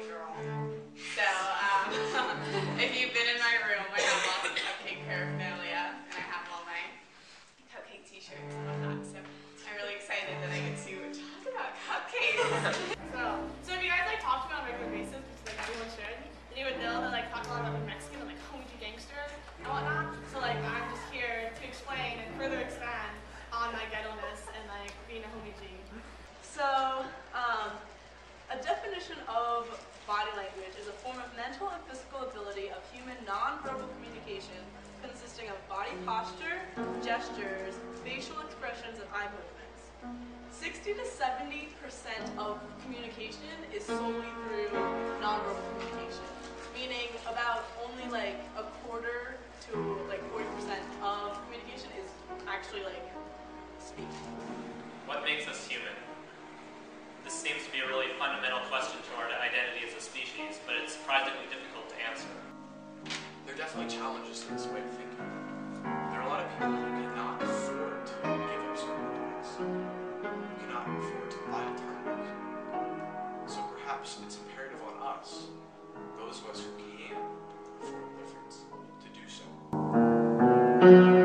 cupcake. So um, if you've been in my room, I have lots of cupcake paraphernalia, and I have all my cupcake t-shirts and whatnot. So I'm really excited that I get to talk about cupcakes. so, so if you guys like talk to me on a regular basis, which like everyone should, then you would know that like talk a lot about like Mexican and like homie gangster and whatnot. So like I'm just here to explain and further expand on my ghetto-ness and like being a homie G. So human nonverbal communication consisting of body posture, gestures, facial expressions, and eye movements. 60 to 70 percent of communication is solely through nonverbal communication, meaning about only like a quarter to like 40 percent of communication is actually like speaking. What makes us human? This seems to be a really definitely challenges this way of thinking. There are a lot of people who cannot afford to give up certain things, who cannot afford to buy alternatives. So perhaps it's imperative on us, those of us who can afford a difference, to do so.